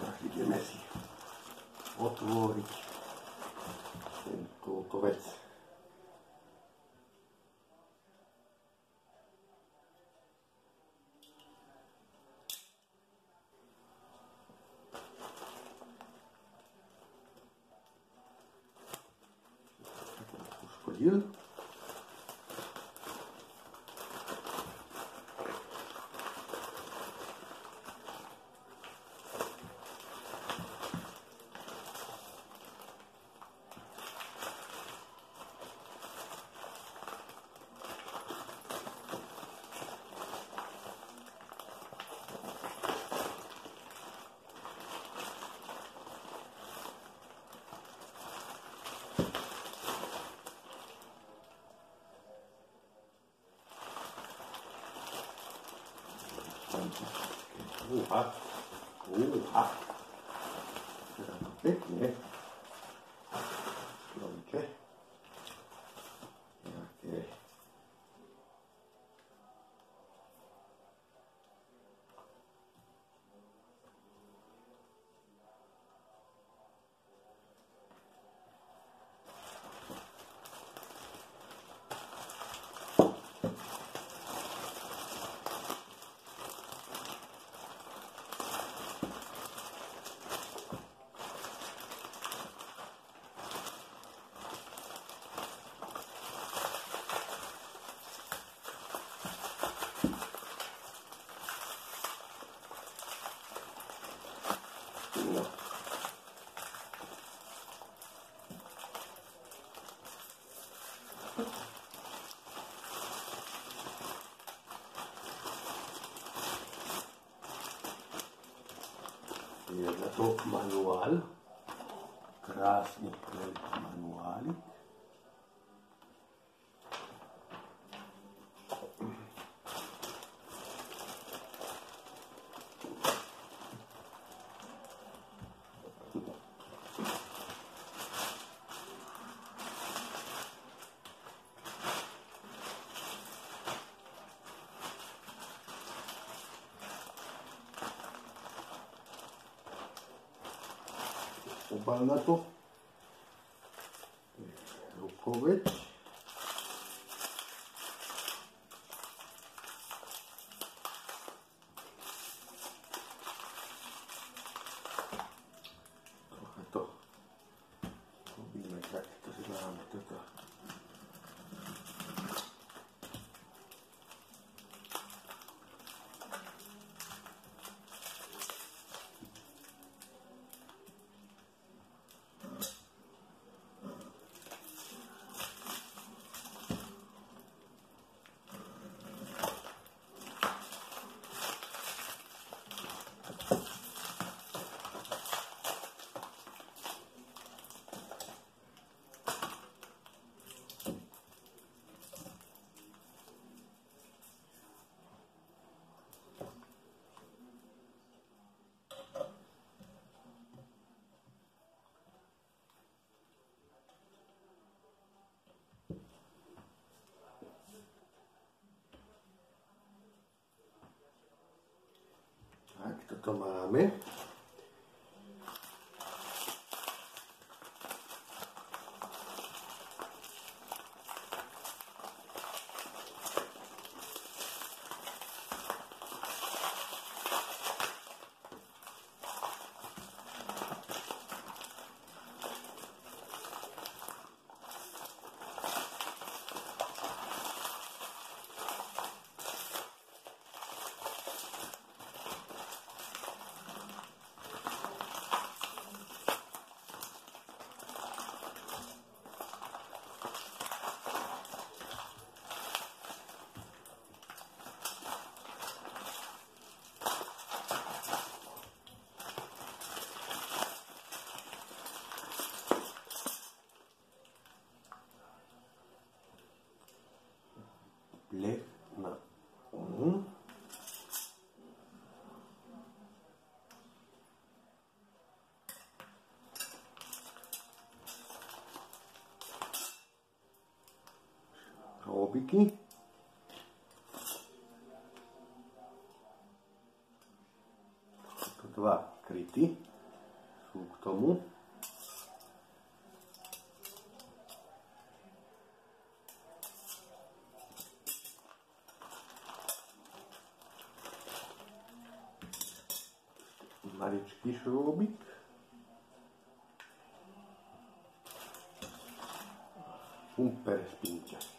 отраслите меси. От Лорик. Колковец. Господи, うははえっ No. Je zato manual, krasni manuali. Balnato, Rukovic, trochę to robimy tak, to znamy to, to. Tomame. бобики. Ето крити с лукта. Малички шробик. un perspinchas.